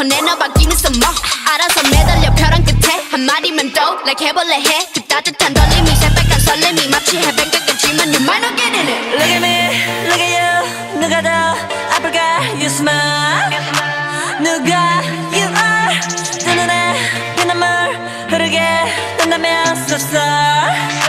더 내놔봐 give me some more 알아서 매달려 벼랑 끝에 한 마디면 도 like 해볼래 해그 따뜻한 떨림이 새빨간 설렘이 마치 해변 끝이지만 you might not get in it Look at me, look at you 누가 더 아플까 you smile 누가 you are 두 눈에 피눈물 흐르게 된다면 so sorry